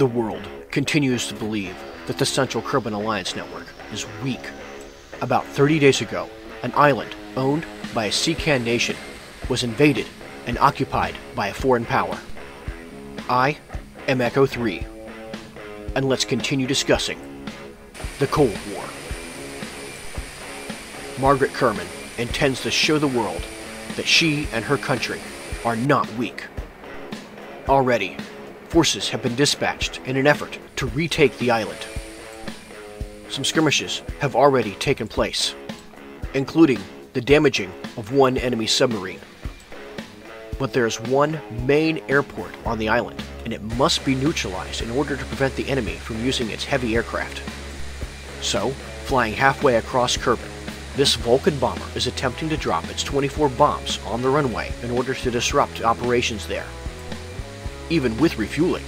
The world continues to believe that the Central Kerbin Alliance network is weak. About 30 days ago, an island owned by a CKAN nation was invaded and occupied by a foreign power. I am Echo 3, and let's continue discussing the Cold War. Margaret Kerman intends to show the world that she and her country are not weak. Already, forces have been dispatched in an effort to retake the island. Some skirmishes have already taken place, including the damaging of one enemy submarine. But there's one main airport on the island, and it must be neutralized in order to prevent the enemy from using its heavy aircraft. So, flying halfway across Kerbin, this Vulcan bomber is attempting to drop its 24 bombs on the runway in order to disrupt operations there. Even with refueling,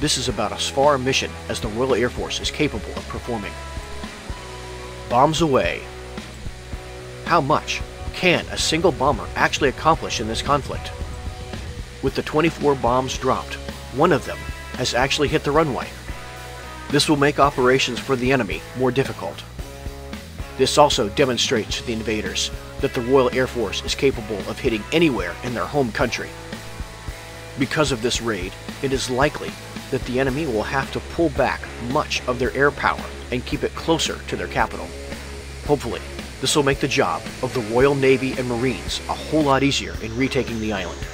this is about as far a mission as the Royal Air Force is capable of performing. Bombs away. How much can a single bomber actually accomplish in this conflict? With the 24 bombs dropped, one of them has actually hit the runway. This will make operations for the enemy more difficult. This also demonstrates to the invaders that the Royal Air Force is capable of hitting anywhere in their home country. Because of this raid, it is likely that the enemy will have to pull back much of their air power and keep it closer to their capital. Hopefully, this will make the job of the Royal Navy and Marines a whole lot easier in retaking the island.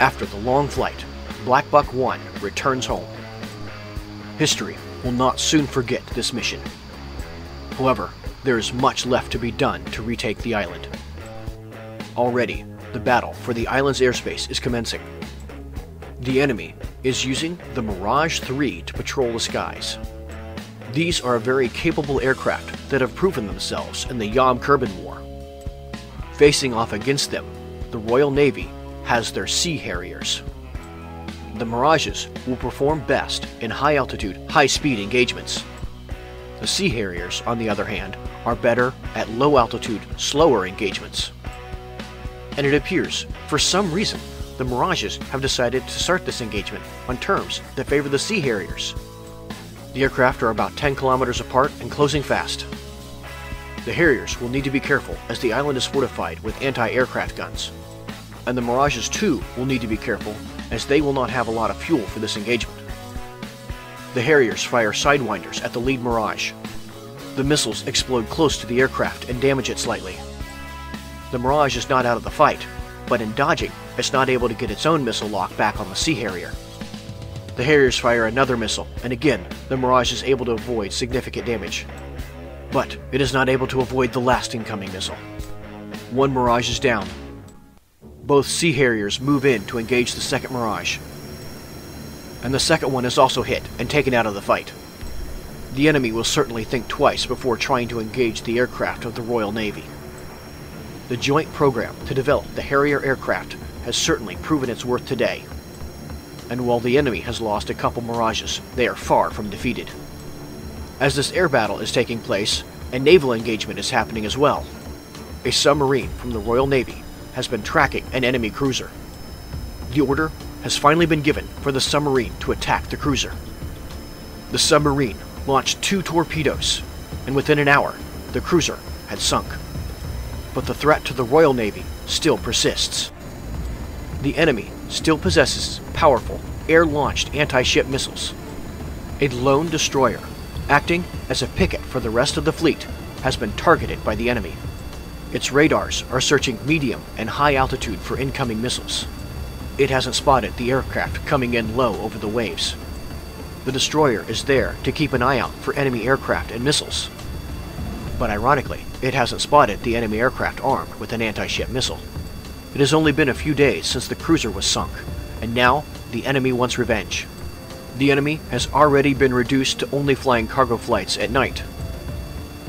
After the long flight, Black Buck 1 returns home. History will not soon forget this mission. However, there is much left to be done to retake the island. Already, the battle for the island's airspace is commencing. The enemy is using the Mirage 3 to patrol the skies. These are a very capable aircraft that have proven themselves in the Yom Kerbin War. Facing off against them, the Royal Navy has their Sea Harriers. The Mirages will perform best in high altitude, high speed engagements. The Sea Harriers, on the other hand, are better at low altitude, slower engagements. And it appears, for some reason, the Mirages have decided to start this engagement on terms that favor the Sea Harriers. The aircraft are about 10 kilometers apart and closing fast. The Harriers will need to be careful as the island is fortified with anti aircraft guns. And the Mirages, too, will need to be careful as they will not have a lot of fuel for this engagement. The Harriers fire Sidewinders at the lead Mirage. The missiles explode close to the aircraft and damage it slightly. The Mirage is not out of the fight, but in dodging, it's not able to get its own missile lock back on the Sea Harrier. The Harriers fire another missile, and again, the Mirage is able to avoid significant damage. But it is not able to avoid the last incoming missile. One Mirage is down. Both Sea Harriers move in to engage the second Mirage, and the second one is also hit and taken out of the fight. The enemy will certainly think twice before trying to engage the aircraft of the Royal Navy. The joint program to develop the Harrier aircraft has certainly proven its worth today. And while the enemy has lost a couple Mirages, they are far from defeated. As this air battle is taking place, a naval engagement is happening as well. A submarine from the Royal Navy has been tracking an enemy cruiser. The order has finally been given for the submarine to attack the cruiser. The submarine launched two torpedoes, and within an hour, the cruiser had sunk. But the threat to the Royal Navy still persists. The enemy still possesses powerful air launched anti ship missiles. A lone destroyer, acting as a picket for the rest of the fleet, has been targeted by the enemy. Its radars are searching medium and high altitude for incoming missiles. It hasn't spotted the aircraft coming in low over the waves. The destroyer is there to keep an eye out for enemy aircraft and missiles. But ironically, it hasn't spotted the enemy aircraft armed with an anti ship missile. It has only been a few days since the cruiser was sunk, and now the enemy wants revenge. The enemy has already been reduced to only flying cargo flights at night.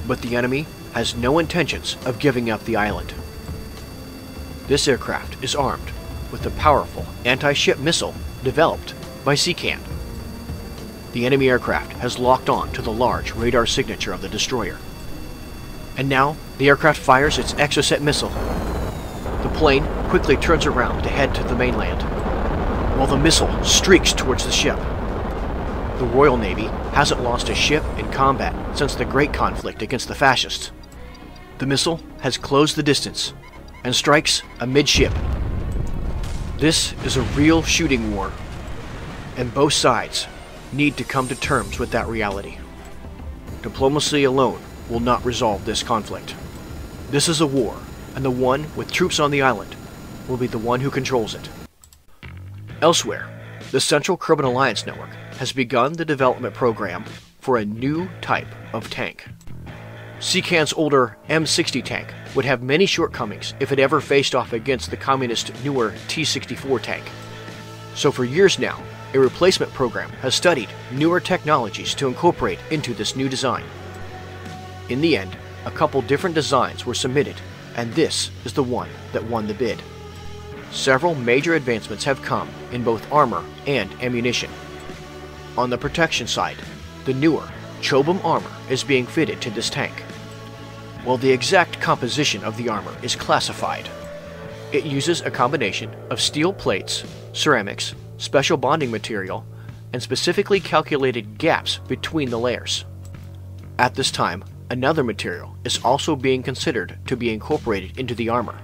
But the enemy has no intentions of giving up the island. This aircraft is armed with the powerful anti-ship missile developed by CKAN. The enemy aircraft has locked on to the large radar signature of the destroyer. And now, the aircraft fires its Exocet missile. The plane quickly turns around to head to the mainland, while the missile streaks towards the ship. the Royal Navy hasn't lost a ship in combat since the Great Conflict against the fascists. The missile has closed the distance and strikes amidship. This is a real shooting war, and both sides need to come to terms with that reality. Diplomacy alone will not resolve this conflict. This is a war, and the one with troops on the island will be the one who controls it. Elsewhere, the Central Kerbin Alliance Network has begun the development program for a new type of tank. CKAN's older M60 tank would have many shortcomings if it ever faced off against the communist newer T64 tank. So for years now, a replacement program has studied newer technologies to incorporate into this new design. In the end, a couple different designs were submitted, and this is the one that won the bid. Several major advancements have come in both armor and ammunition. On the protection side, the newer Chobham armor is being fitted to this tank while the exact composition of the armor is classified. It uses a combination of steel plates, ceramics, special bonding material, and specifically calculated gaps between the layers. At this time, another material is also being considered to be incorporated into the armor,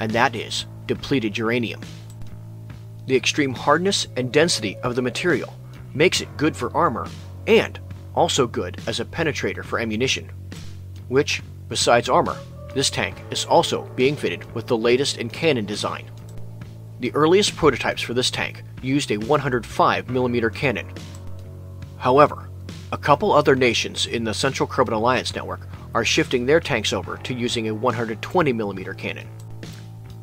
and that is depleted uranium. The extreme hardness and density of the material makes it good for armor and also good as a penetrator for ammunition, which Besides armor, this tank is also being fitted with the latest in cannon design. The earliest prototypes for this tank used a 105mm cannon. However, a couple other nations in the Central Kerbin Alliance network are shifting their tanks over to using a 120mm cannon.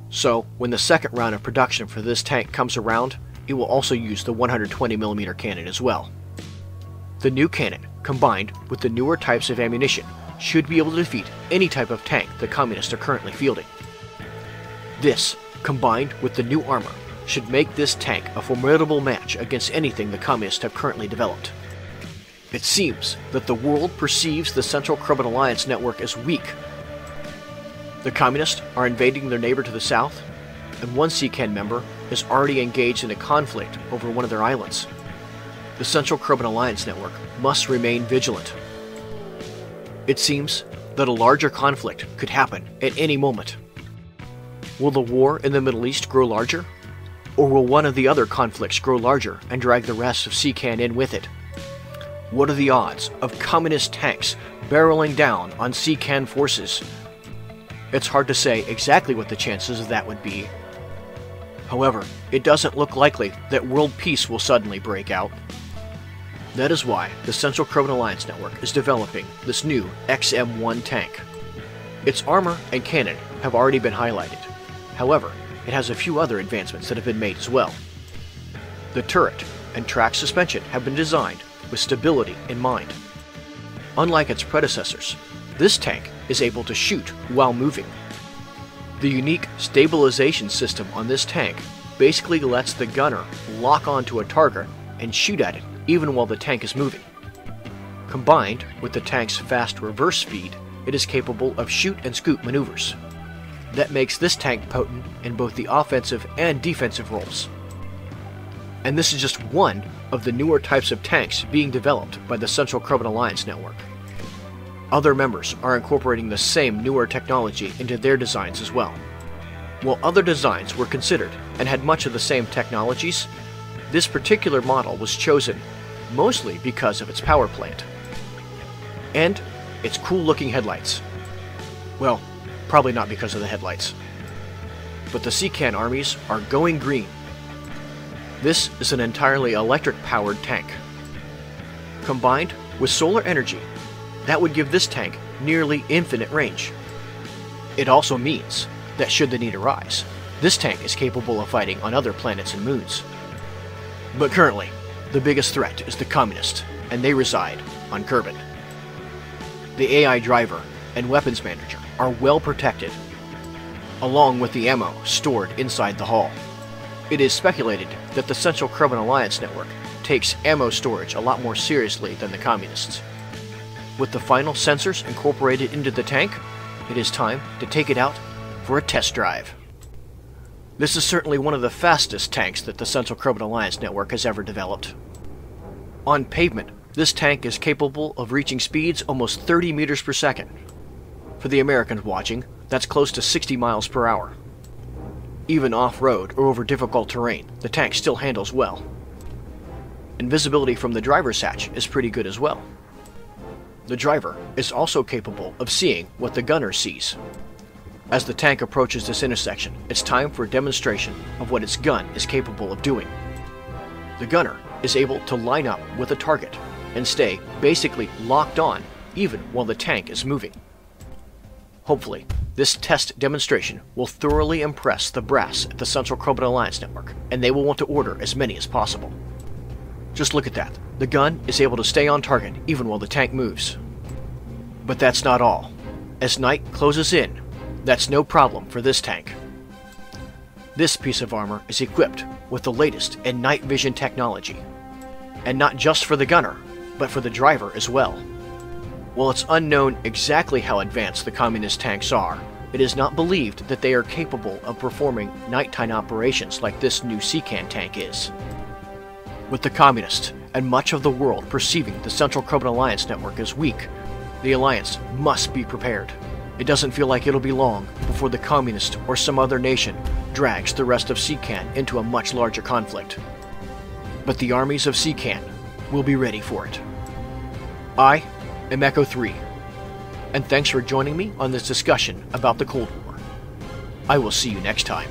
So, when the second round of production for this tank comes around, it will also use the 120mm cannon as well. The new cannon, combined with the newer types of ammunition, should be able to defeat any type of tank the Communists are currently fielding. This, combined with the new armor, should make this tank a formidable match against anything the Communists have currently developed. It seems that the world perceives the Central Kerbin Alliance network as weak. The Communists are invading their neighbor to the south, and one CKAN member is already engaged in a conflict over one of their islands. The Central Kerbin Alliance network must remain vigilant it seems that a larger conflict could happen at any moment. Will the war in the Middle East grow larger? Or will one of the other conflicts grow larger and drag the rest of CKAN in with it? What are the odds of communist tanks barreling down on CKAN forces? It's hard to say exactly what the chances of that would be. However, it doesn't look likely that world peace will suddenly break out. That is why the Central Kerbin Alliance Network is developing this new XM1 tank. Its armor and cannon have already been highlighted. However, it has a few other advancements that have been made as well. The turret and track suspension have been designed with stability in mind. Unlike its predecessors, this tank is able to shoot while moving. The unique stabilization system on this tank basically lets the gunner lock onto a target and shoot at it even while the tank is moving. Combined with the tank's fast reverse speed, it is capable of shoot and scoot maneuvers. That makes this tank potent in both the offensive and defensive roles. And this is just one of the newer types of tanks being developed by the Central Kerbin Alliance network. Other members are incorporating the same newer technology into their designs as well. While other designs were considered and had much of the same technologies, this particular model was chosen mostly because of its power plant. And its cool looking headlights. Well, probably not because of the headlights. But the CKAN armies are going green. This is an entirely electric powered tank. Combined with solar energy, that would give this tank nearly infinite range. It also means that should the need arise, this tank is capable of fighting on other planets and moons. But currently, the biggest threat is the Communists, and they reside on Kerbin. The AI driver and weapons manager are well protected, along with the ammo stored inside the hull. It is speculated that the Central Kerbin Alliance network takes ammo storage a lot more seriously than the Communists. With the final sensors incorporated into the tank, it is time to take it out for a test drive. This is certainly one of the fastest tanks that the Central Kerbin Alliance network has ever developed. On pavement, this tank is capable of reaching speeds almost 30 meters per second. For the Americans watching, that's close to 60 miles per hour. Even off road or over difficult terrain, the tank still handles well. Invisibility from the driver's hatch is pretty good as well. The driver is also capable of seeing what the gunner sees. As the tank approaches this intersection, it's time for a demonstration of what its gun is capable of doing. The gunner is able to line up with a target and stay basically locked on even while the tank is moving. Hopefully, this test demonstration will thoroughly impress the brass at the Central Kerbin Alliance Network, and they will want to order as many as possible. Just look at that. The gun is able to stay on target even while the tank moves. But that's not all. As night closes in, that's no problem for this tank. This piece of armor is equipped with the latest in night vision technology. And not just for the gunner, but for the driver as well. While it's unknown exactly how advanced the communist tanks are, it is not believed that they are capable of performing nighttime operations like this new CKAN tank is. With the communists and much of the world perceiving the Central Kerbin Alliance network as weak, the Alliance must be prepared. It doesn't feel like it'll be long before the communist or some other nation drags the rest of CKAN into a much larger conflict. But the armies of CKAN will be ready for it. I am Echo 3, and thanks for joining me on this discussion about the Cold War. I will see you next time.